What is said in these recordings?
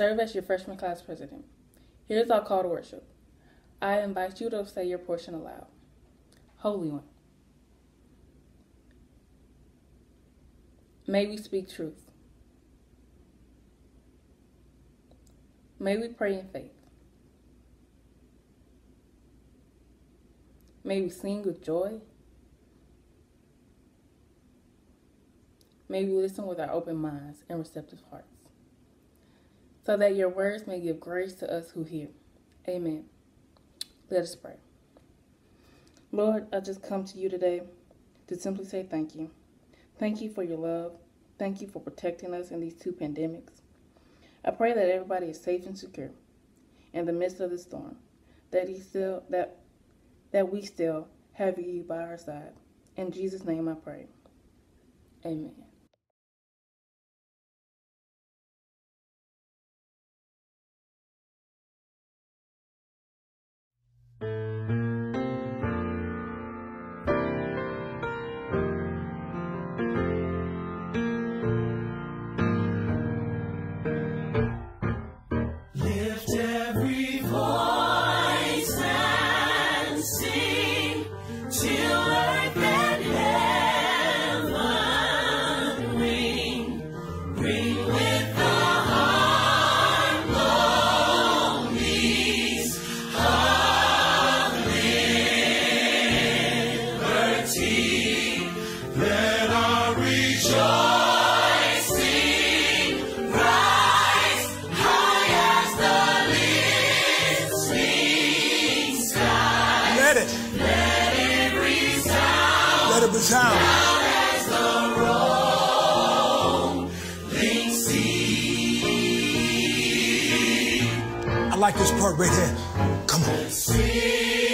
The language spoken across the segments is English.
Serve as your freshman class president. Here's our call to worship. I invite you to say your portion aloud. Holy One. May we speak truth. May we pray in faith. May we sing with joy. May we listen with our open minds and receptive hearts, so that your words may give grace to us who hear. Amen. Let us pray. Lord, I just come to you today to simply say thank you. Thank you for your love. Thank you for protecting us in these two pandemics. I pray that everybody is safe and secure in the midst of the storm. That he still that that we still have you by our side. In Jesus' name I pray. Amen. Like this part right here. Come on.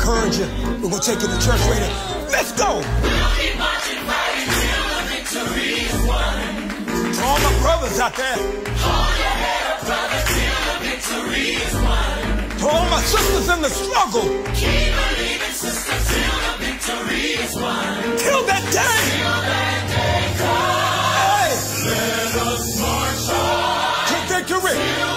Encourage you. We're going to take you to church later. Let's go! We'll keep marching right until the victory is won. To all my brothers out there. Hold your head up, brother, till the victory is won. To all my sisters in the struggle. Keep believing, sister, till the victory is won. Till that day. Till that day comes. Hey. Let us march on. To victory.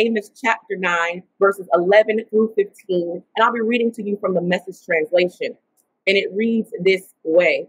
Amos chapter 9, verses 11 through 15. And I'll be reading to you from the message translation. And it reads this way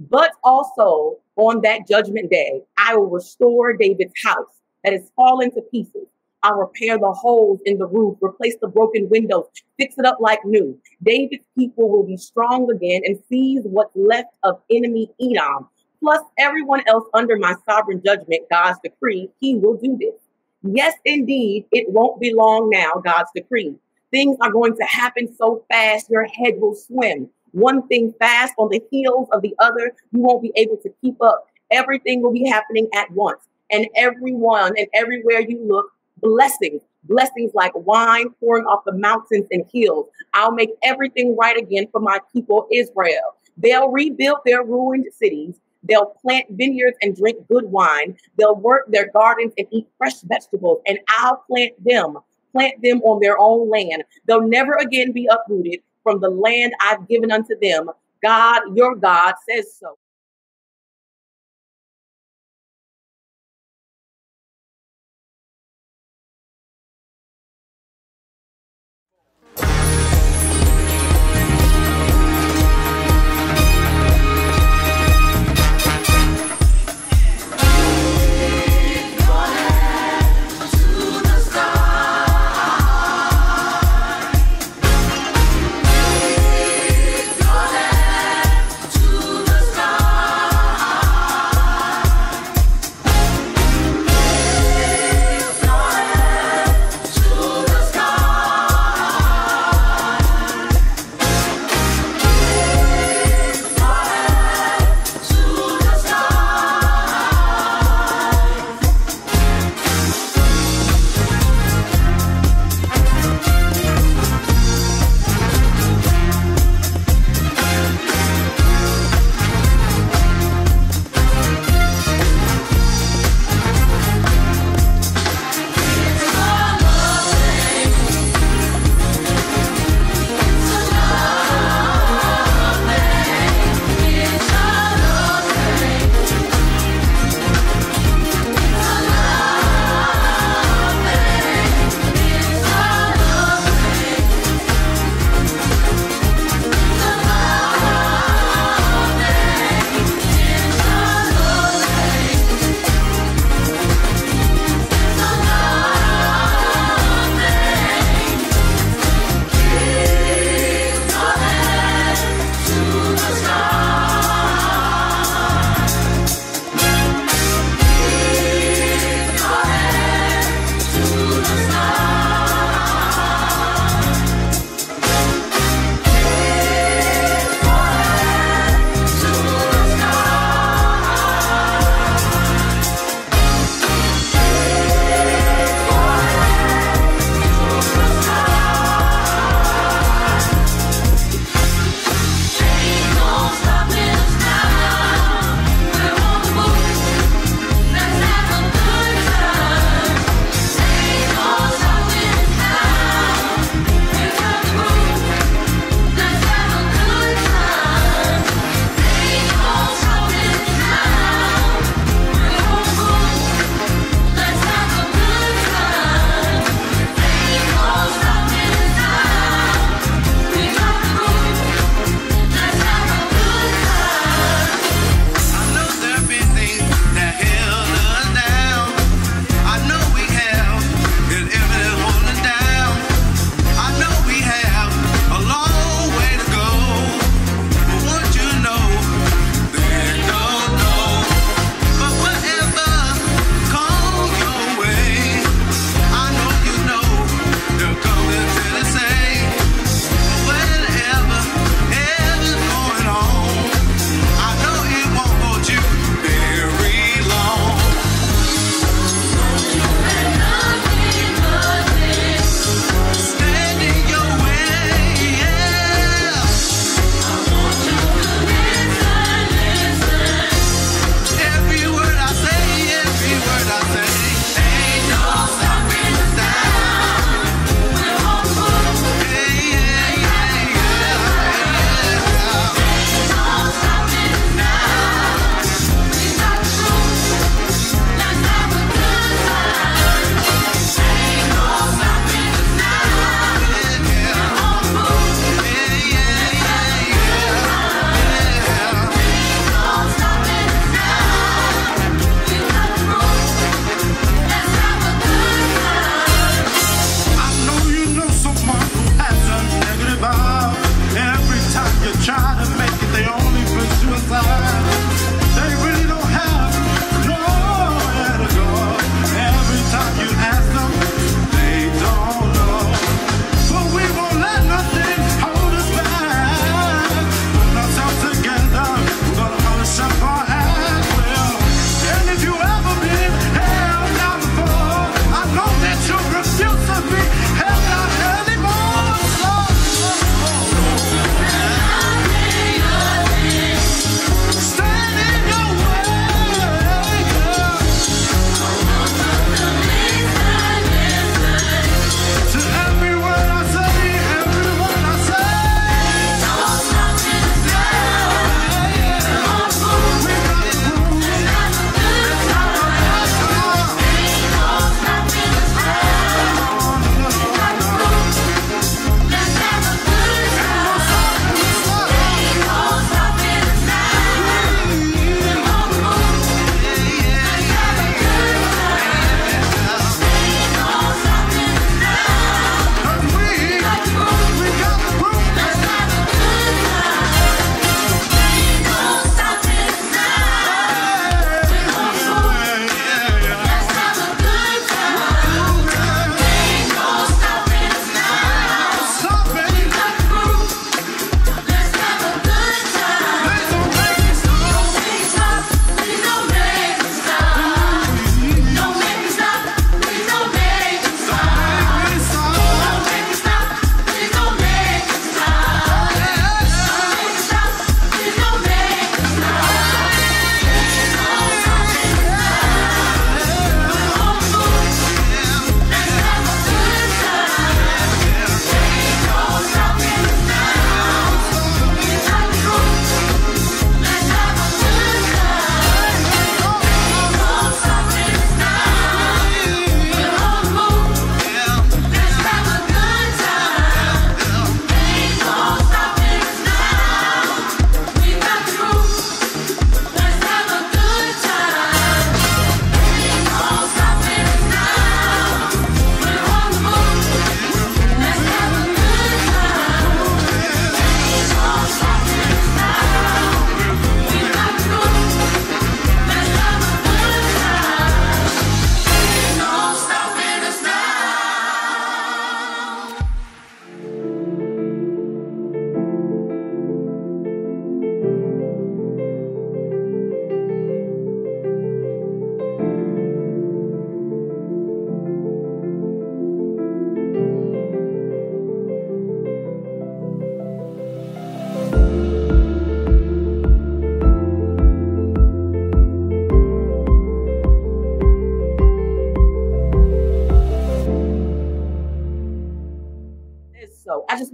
But also on that judgment day, I will restore David's house that is fallen to pieces. I'll repair the holes in the roof, replace the broken windows, fix it up like new. David's people will be strong again and seize what's left of enemy Edom. Plus, everyone else under my sovereign judgment, God's decree, he will do this. Yes, indeed, it won't be long now, God's decree. Things are going to happen so fast, your head will swim. One thing fast on the heels of the other, you won't be able to keep up. Everything will be happening at once. And everyone and everywhere you look, blessings, blessings like wine pouring off the mountains and hills. I'll make everything right again for my people, Israel. They'll rebuild their ruined cities They'll plant vineyards and drink good wine. They'll work their gardens and eat fresh vegetables, and I'll plant them, plant them on their own land. They'll never again be uprooted from the land I've given unto them. God, your God, says so.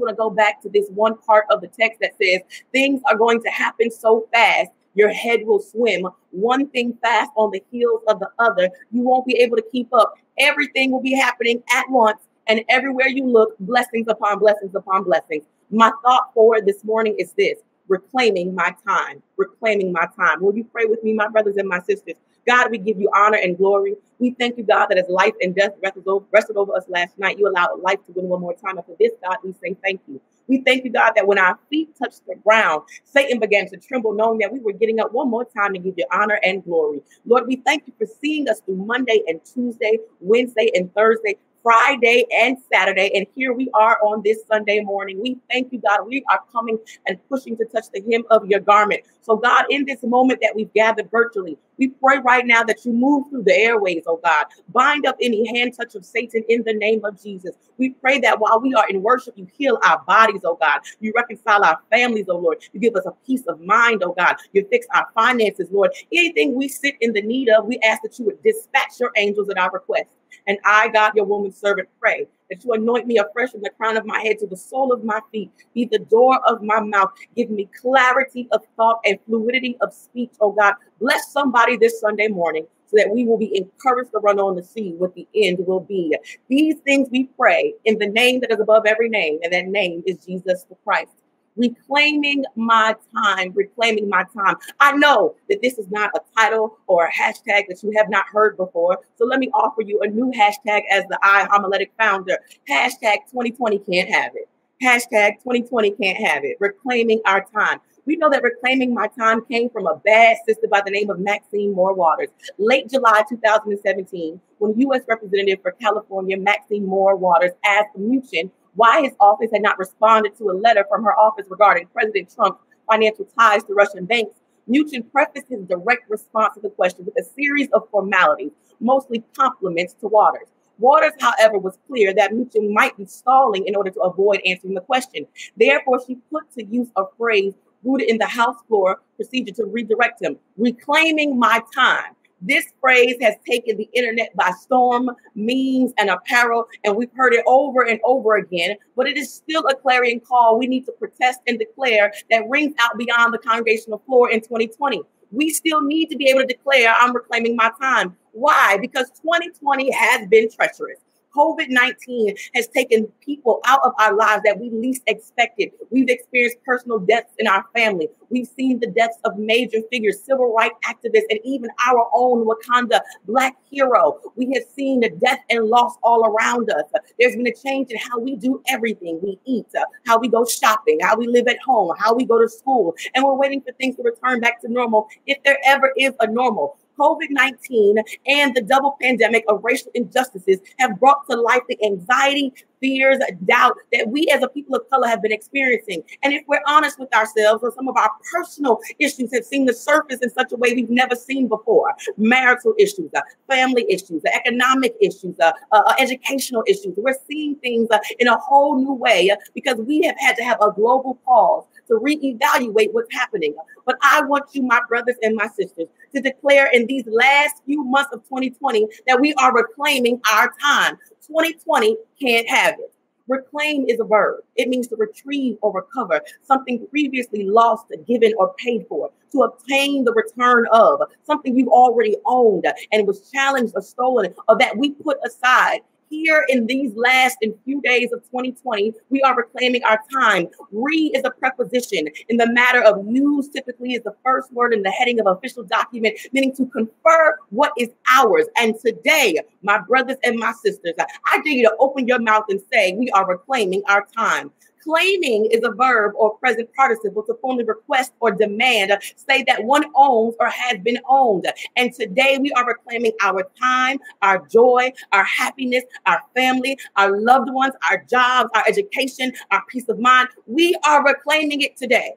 To go back to this one part of the text that says things are going to happen so fast your head will swim one thing fast on the heels of the other. You won't be able to keep up. Everything will be happening at once, and everywhere you look, blessings upon blessings upon blessings. My thought for this morning is this reclaiming my time, reclaiming my time. Will you pray with me, my brothers and my sisters? God, we give you honor and glory. We thank you, God, that as life and death rested over, over us last night, you allowed life to win one more time. And for this, God, we say thank you. We thank you, God, that when our feet touched the ground, Satan began to tremble, knowing that we were getting up one more time to give you honor and glory. Lord, we thank you for seeing us through Monday and Tuesday, Wednesday and Thursday. Friday and Saturday. And here we are on this Sunday morning. We thank you, God. We are coming and pushing to touch the hem of your garment. So, God, in this moment that we've gathered virtually, we pray right now that you move through the airways, oh God. Bind up any hand touch of Satan in the name of Jesus. We pray that while we are in worship, you heal our bodies, oh God. You reconcile our families, oh Lord. You give us a peace of mind, oh God. You fix our finances, Lord. Anything we sit in the need of, we ask that you would dispatch your angels at our request. And I, God, your woman servant, pray that you anoint me afresh from the crown of my head to the sole of my feet. Be the door of my mouth. Give me clarity of thought and fluidity of speech, oh God. Bless somebody this Sunday morning so that we will be encouraged to run on the sea what the end will be. These things we pray in the name that is above every name, and that name is Jesus the Christ reclaiming my time, reclaiming my time. I know that this is not a title or a hashtag that you have not heard before. So let me offer you a new hashtag as the I homiletic founder. Hashtag 2020 can't have it. Hashtag 2020 can't have it. Reclaiming our time. We know that reclaiming my time came from a bad sister by the name of Maxine Moore Waters. Late July 2017, when U.S. Representative for California Maxine Moore Waters asked Mnuchin why his office had not responded to a letter from her office regarding President Trump's financial ties to Russian banks, Mnuchin prefaced his direct response to the question with a series of formalities, mostly compliments to Waters. Waters, however, was clear that Mnuchin might be stalling in order to avoid answering the question. Therefore, she put to use a phrase rooted in the House floor procedure to redirect him, reclaiming my time. This phrase has taken the internet by storm, memes and apparel, and we've heard it over and over again. But it is still a clarion call we need to protest and declare that rings out beyond the congregational floor in 2020. We still need to be able to declare, I'm reclaiming my time. Why? Because 2020 has been treacherous. COVID 19 has taken people out of our lives that we least expected. We've experienced personal deaths in our family. We've seen the deaths of major figures, civil rights activists, and even our own Wakanda Black hero. We have seen the death and loss all around us. There's been a change in how we do everything we eat, uh, how we go shopping, how we live at home, how we go to school. And we're waiting for things to return back to normal if there ever is a normal. COVID 19 and the double pandemic of racial injustices have brought to life the anxiety, fears, doubt that we as a people of color have been experiencing. And if we're honest with ourselves, or some of our personal issues have seen the surface in such a way we've never seen before marital issues, uh, family issues, uh, economic issues, uh, educational issues. We're seeing things in a whole new way because we have had to have a global pause to reevaluate what's happening. But I want you, my brothers and my sisters, to declare in these last few months of 2020 that we are reclaiming our time. 2020 can't have it. Reclaim is a verb. It means to retrieve or recover something previously lost, given, or paid for, to obtain the return of something you've already owned and was challenged or stolen, or that we put aside here in these last and few days of 2020, we are reclaiming our time. Re is a preposition in the matter of news, typically is the first word in the heading of official document, meaning to confer what is ours. And today, my brothers and my sisters, I dare you to open your mouth and say, We are reclaiming our time. Claiming is a verb or present participle to formally request or demand, say that one owns or has been owned. And today we are reclaiming our time, our joy, our happiness, our family, our loved ones, our jobs, our education, our peace of mind. We are reclaiming it today.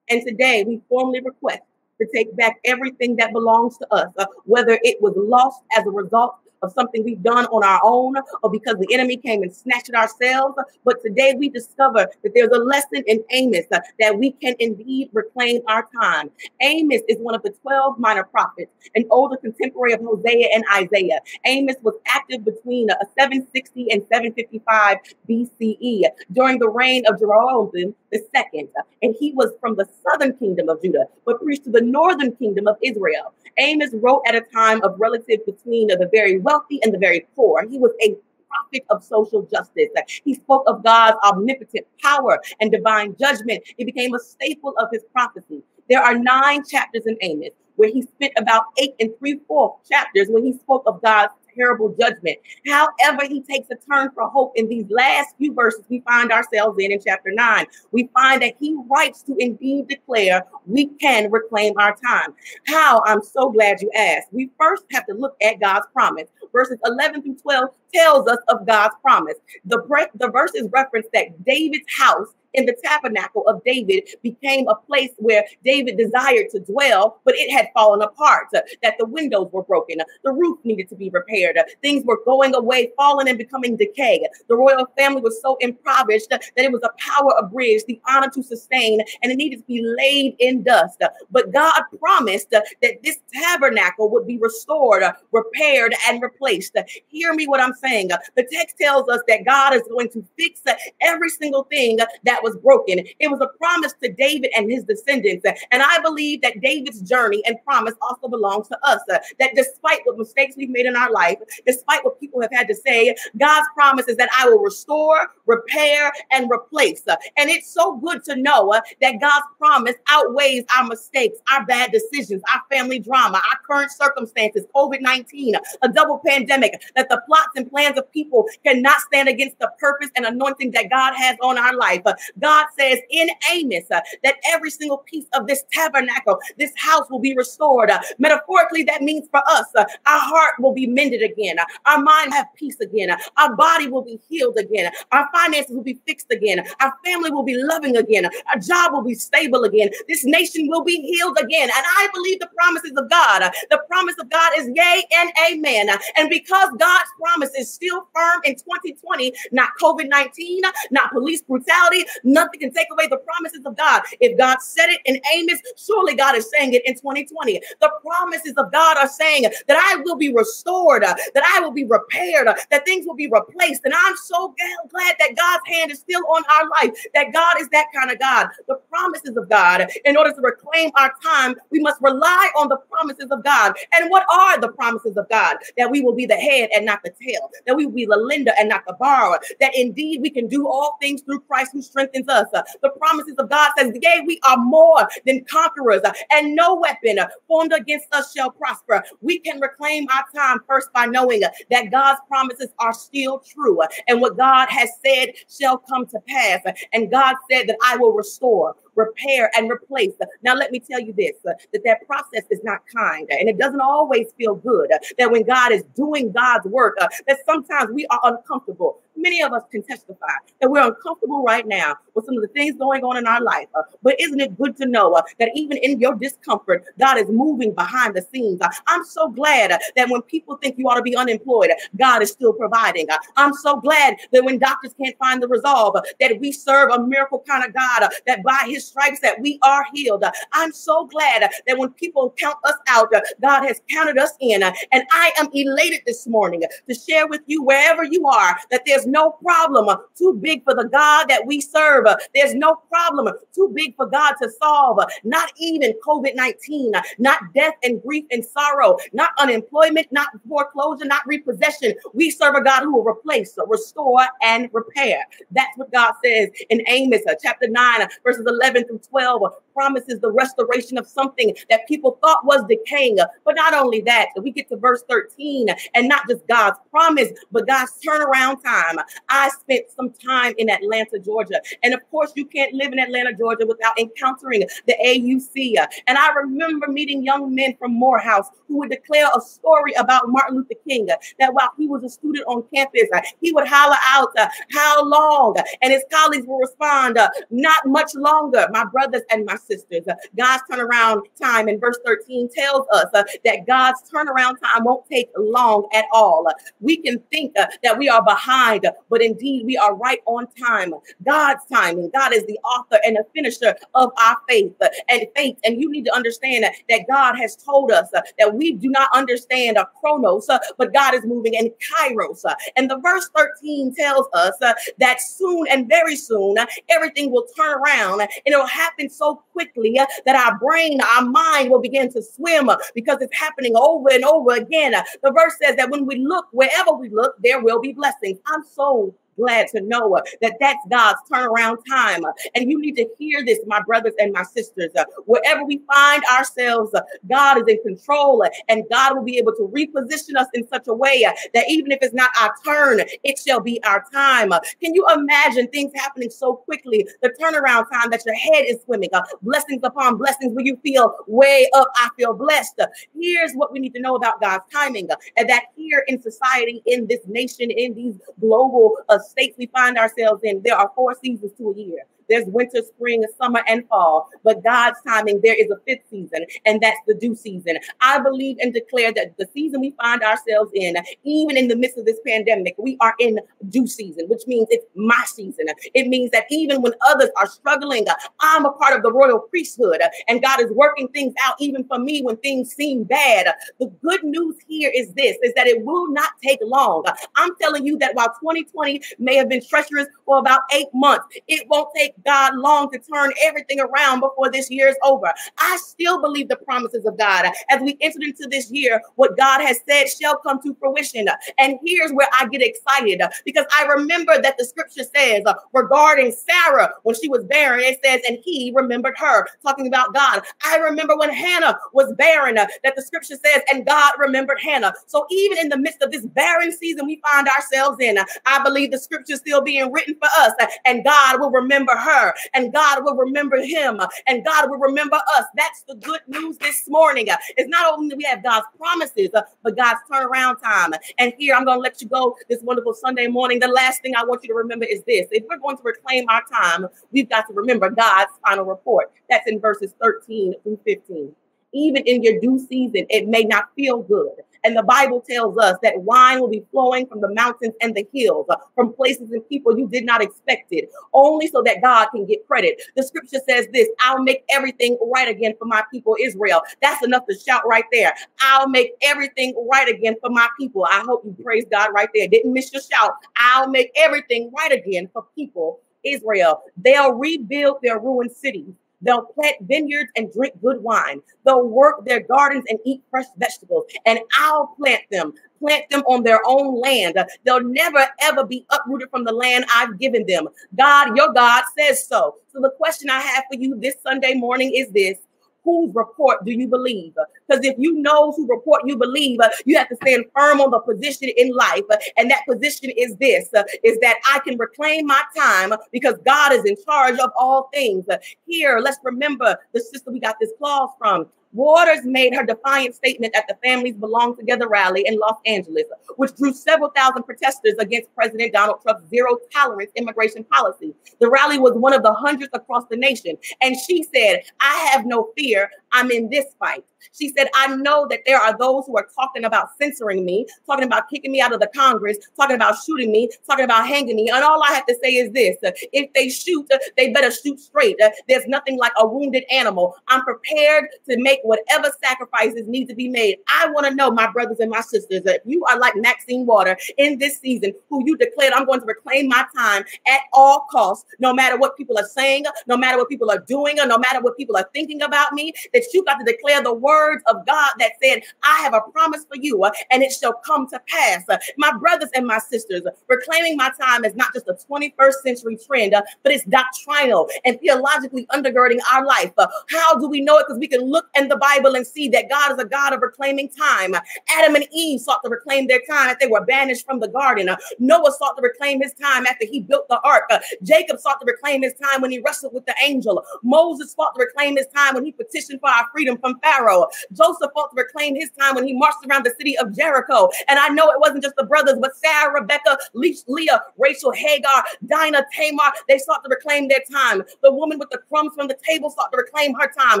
And today we formally request to take back everything that belongs to us, uh, whether it was lost as a result of something we've done on our own or because the enemy came and snatched it ourselves. But today we discover that there's a lesson in Amos uh, that we can indeed reclaim our time. Amos is one of the 12 minor prophets, an older contemporary of Hosea and Isaiah. Amos was active between uh, 760 and 755 BCE during the reign of Jeroboam II, and he was from the southern kingdom of Judah, but preached to the northern kingdom of Israel. Amos wrote at a time of relative between the very and the very poor. He was a prophet of social justice. He spoke of God's omnipotent power and divine judgment. It became a staple of his prophecy. There are nine chapters in Amos where he spent about eight and three fourths chapters when he spoke of God's terrible judgment. However, he takes a turn for hope in these last few verses we find ourselves in in chapter 9. We find that he writes to indeed declare we can reclaim our time. How? I'm so glad you asked. We first have to look at God's promise. Verses 11 through 12 tells us of God's promise. The, the verses reference that David's house in the tabernacle of David became a place where David desired to dwell, but it had fallen apart, uh, that the windows were broken, uh, the roof needed to be repaired, uh, things were going away, falling and becoming decay. The royal family was so impoverished uh, that it was a power of bridge, the honor to sustain, and it needed to be laid in dust. Uh, but God promised uh, that this tabernacle would be restored, repaired, and replaced. Hear me what I'm saying. The text tells us that God is going to fix every single thing that was broken. It was a promise to David and his descendants. And I believe that David's journey and promise also belongs to us. Uh, that despite what mistakes we've made in our life, despite what people have had to say, God's promise is that I will restore, repair, and replace. Uh, and it's so good to know uh, that God's promise outweighs our mistakes, our bad decisions, our family drama, our current circumstances, COVID 19, a double pandemic, that the plots and plans of people cannot stand against the purpose and anointing that God has on our life. God says in Amos uh, that every single piece of this tabernacle, this house will be restored. Uh, metaphorically, that means for us, uh, our heart will be mended again, uh, our mind have peace again, uh, our body will be healed again, our finances will be fixed again, our family will be loving again, our job will be stable again, this nation will be healed again. And I believe the promises of God. Uh, the promise of God is yea and amen. And because God's promise is still firm in 2020, not COVID 19, not police brutality, Nothing can take away the promises of God. If God said it in Amos, surely God is saying it in 2020. The promises of God are saying that I will be restored, that I will be repaired, that things will be replaced. And I'm so glad that God's hand is still on our life, that God is that kind of God. The promises of God, in order to reclaim our time, we must rely on the promises of God. And what are the promises of God? That we will be the head and not the tail, that we will be the lender and not the borrower, that indeed we can do all things through Christ who strengthens strengthens us. Uh, the promises of God says, Yea, we are more than conquerors, uh, and no weapon uh, formed against us shall prosper. We can reclaim our time first by knowing uh, that God's promises are still true, uh, and what God has said shall come to pass. Uh, and God said that I will restore repair, and replace. Now, let me tell you this that that process is not kind and it doesn't always feel good. That when God is doing God's work, that sometimes we are uncomfortable. Many of us can testify that we're uncomfortable right now with some of the things going on in our life. Uh, but isn't it good to know uh, that even in your discomfort, God is moving behind the scenes? Uh, I'm so glad uh, that when people think you ought to be unemployed, uh, God is still providing. Uh, I'm so glad that when doctors can't find the resolve, that we serve a miracle kind of God, that by his stripes that we are healed. I'm so glad that when people count us out, God has counted us in. And I am elated this morning to share with you wherever you are that there's no problem uh, too big for the God that we serve. Uh, there's no problem uh, too big for God to solve. Not even COVID 19, not death and grief and sorrow, not unemployment, not foreclosure, not repossession. We serve a God who will replace, restore, and repair. That's what God says in Amos chapter 9, verses 11 11 through 12 promises the restoration of something that people thought was decaying. But not only that, we get to verse 13 and not just God's promise, but God's turnaround time. Time. I spent some time in Atlanta, Georgia. And of course, you can't live in Atlanta, Georgia without encountering the AUC. And I remember meeting young men from Morehouse who would declare a story about Martin Luther King that while he was a student on campus, he would holler out, uh, How long? And his colleagues will respond, uh, Not much longer. My brothers and my sisters, uh, God's turnaround time in verse 13 tells us that God's turnaround time won't take long at all. We can think that we are behind, but indeed we are right on time. God's timing. God is the author and the finisher of our faith uh, and faith. And you need to understand that God has told us uh, that we do not understand a chronos, uh, but God is moving in kairos. And the verse 13 tells us that soon and very soon everything will turn around and it'll happen so quickly that our brain, our mind will begin to swim because it's happening over and over again. The verse says that when we look, wherever we look, there will be blessings. I'm so glad to know uh, that that's God's turnaround time. Uh, and you need to hear this, my brothers and my sisters. Uh, wherever we find ourselves, God is in control and God will be able to reposition us in such a way that even if it's not our turn, it shall be our time. Can you imagine things happening so quickly? The turnaround time that your head is swimming, blessings upon blessings where you feel way up. I feel blessed. Here's what we need to know about God's timing and that here in society, in this nation, in these global uh, states we find ourselves in, there are four seasons to a year. There's winter, spring, summer, and fall. But God's timing, there is a fifth season, and that's the due season. I believe and declare that the season we find ourselves in, even in the midst of this pandemic, we are in due season, which means it's my season. It means that even when others are struggling, I'm a part of the royal priesthood, and God is working things out even for me when things seem bad. The good news here is this: is that it will not take long. I'm telling you that while 2020 may have been treacherous for about eight months, it won't take God long to turn everything around before this year is over. I still believe the promises of God. As we enter into this year, what God has said shall come to fruition. And here's where I get excited because I remember that the scripture says uh, regarding Sarah when she was barren, it says, and he remembered her, talking about God. I remember when Hannah was barren, uh, that the scripture says, and God remembered Hannah. So even in the midst of this barren season we find ourselves in, I believe the scripture is still being written for us, and God will remember her, and God will remember him, and God will remember us. That's the good news this morning. It's not only we have God's promises, but God's turnaround time. And here I'm going to let you go this wonderful Sunday morning. The last thing I want you to remember is this if we're going to reclaim our time, we've got to remember God's final report. That's in verses 13 through 15 even in your due season, it may not feel good. And the Bible tells us that wine will be flowing from the mountains and the hills, uh, from places and people you did not expect it, only so that God can get credit. The scripture says this I'll make everything right again for my people, Israel. That's enough to shout right there. I'll make everything right again for my people. I hope you praise God right there. Didn't miss your shout. I'll make everything right again for people, Israel. They'll rebuild their ruined cities. They'll plant vineyards and drink good wine. They'll work their gardens and eat fresh vegetables. And I'll plant them, plant them on their own land. They'll never, ever be uprooted from the land I've given them. God, your God says so. So the question I have for you this Sunday morning is this whose report do you believe? Because if you know whose report you believe, uh, you have to stand firm on the position in life. Uh, and that position is this, uh, is that I can reclaim my time because God is in charge of all things. Here, let's remember the sister we got this clause from. Waters made her defiant statement at the Families Belong Together rally in Los Angeles, which drew several thousand protesters against President Donald Trump's zero tolerance immigration policy. The rally was one of the hundreds across the nation. And she said, I have no fear. I'm in this fight. She said, I know that there are those who are talking about censoring me, talking about kicking me out of the Congress, talking about shooting me, talking about hanging me. And all I have to say is this if they shoot, they better shoot straight. There's nothing like a wounded animal. I'm prepared to make whatever sacrifices need to be made. I want to know, my brothers and my sisters, that you are like Maxine Water in this season, who you declared, I'm going to reclaim my time at all costs, no matter what people are saying, no matter what people are doing, or no matter what people are thinking about me, that you got to declare the words of God that said, I have a promise for you, uh, and it shall come to pass. Uh, my brothers and my sisters, uh, reclaiming my time is not just a 21st century trend, but it's doctrinal and theologically undergirding our life. How do we know it? Because we can look in the Bible and see that God is a God of reclaiming time. Adam and Eve sought to reclaim their time after they were banished from the garden. Uh, Noah sought to reclaim his time after he built the ark. Uh, Jacob sought to reclaim his time when he wrestled with the angel. Moses fought to reclaim his time when he petitioned for freedom from Pharaoh. Joseph fought to reclaim his time when he marched around the city of Jericho. And I know it wasn't just the brothers, but Sarah, Rebecca, Leah, Rachel, Hagar, Dinah, Tamar, they sought to reclaim their time. The woman with the crumbs from the table sought to reclaim her time.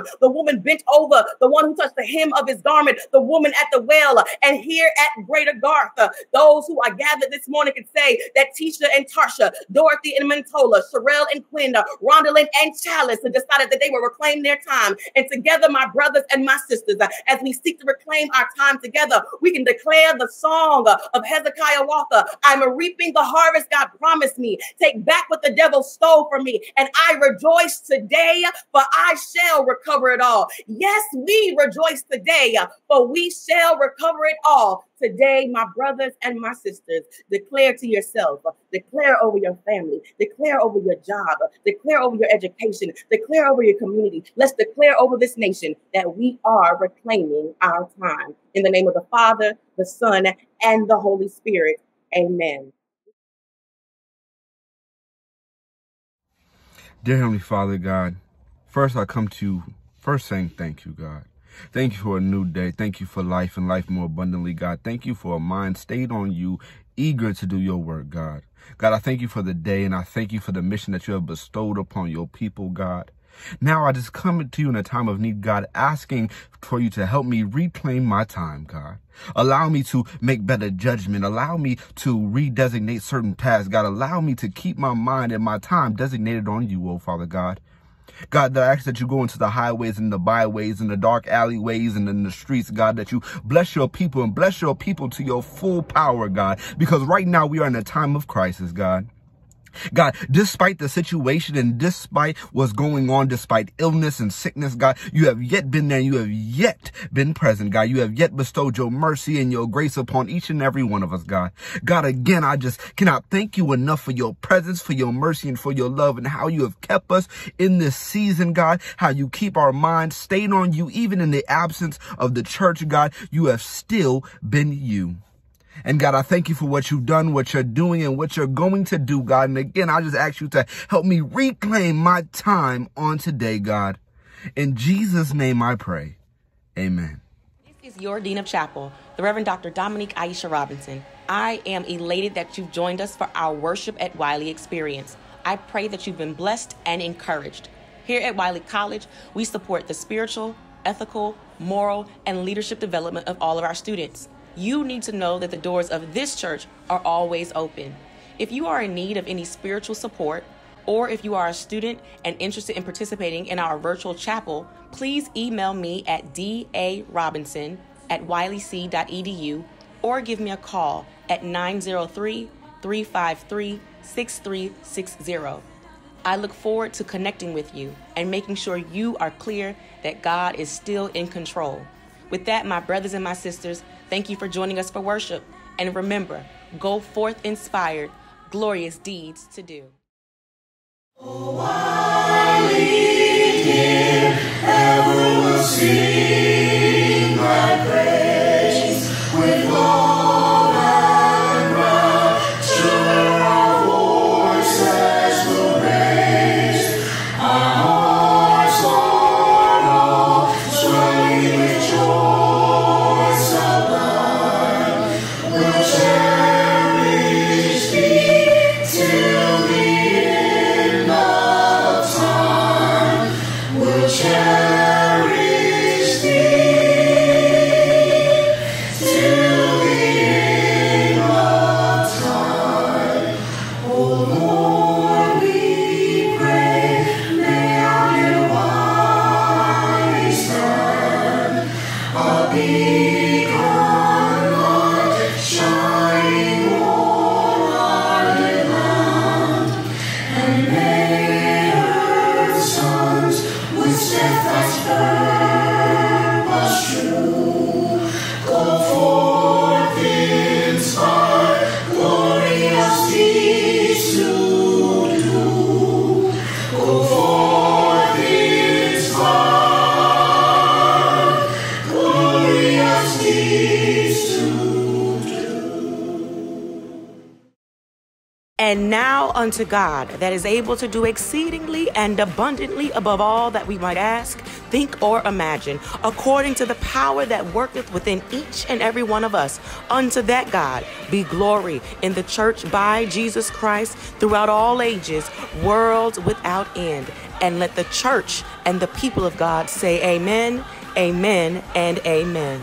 The woman bent over, the one who touched the hem of his garment, the woman at the well. And here at Greater Garth, those who are gathered this morning can say that Tisha and Tarsha, Dorothy and Mentola, Sherelle and Quinn, Rondalyn and Chalice decided that they will reclaim their time. And together, my brothers and my sisters, uh, as we seek to reclaim our time together, we can declare the song uh, of Hezekiah Walker I'm reaping the harvest God promised me. Take back what the devil stole from me. And I rejoice today, for I shall recover it all. Yes, we rejoice today, uh, for we shall recover it all. Today, my brothers and my sisters, declare to yourself, declare over your family, declare over your job, declare over your education, declare over your community. Let's declare over this nation that we are reclaiming our time. In the name of the Father, the Son, and the Holy Spirit. Amen. Dear Heavenly Father, God, first I come to you, first saying thank you, God. Thank you for a new day. Thank you for life and life more abundantly, God. Thank you for a mind stayed on you, eager to do your work, God. God, I thank you for the day and I thank you for the mission that you have bestowed upon your people, God. Now I just come to you in a time of need, God, asking for you to help me reclaim my time, God. Allow me to make better judgment. Allow me to redesignate certain tasks. God, allow me to keep my mind and my time designated on you, oh Father God. God, that I ask that you go into the highways and the byways and the dark alleyways and in the streets, God, that you bless your people and bless your people to your full power, God, because right now we are in a time of crisis, God. God, despite the situation and despite what's going on, despite illness and sickness, God, you have yet been there. You have yet been present, God. You have yet bestowed your mercy and your grace upon each and every one of us, God. God, again, I just cannot thank you enough for your presence, for your mercy, and for your love and how you have kept us in this season, God, how you keep our minds stayed on you, even in the absence of the church, God. You have still been you. And God, I thank you for what you've done, what you're doing, and what you're going to do, God. And again, I just ask you to help me reclaim my time on today, God. In Jesus' name I pray. Amen. This is your Dean of Chapel, the Reverend Dr. Dominique Aisha Robinson. I am elated that you've joined us for our Worship at Wiley experience. I pray that you've been blessed and encouraged. Here at Wiley College, we support the spiritual, ethical, moral, and leadership development of all of our students you need to know that the doors of this church are always open. If you are in need of any spiritual support, or if you are a student and interested in participating in our virtual chapel, please email me at darobinson at wileyc.edu or give me a call at 903 353 6360. I look forward to connecting with you and making sure you are clear that God is still in control. With that, my brothers and my sisters, Thank you for joining us for worship. And remember, go forth inspired, glorious deeds to do. Oh, I dear, ever will sing unto God that is able to do exceedingly and abundantly above all that we might ask, think, or imagine, according to the power that worketh within each and every one of us. Unto that God be glory in the church by Jesus Christ throughout all ages, worlds without end. And let the church and the people of God say amen, amen, and amen.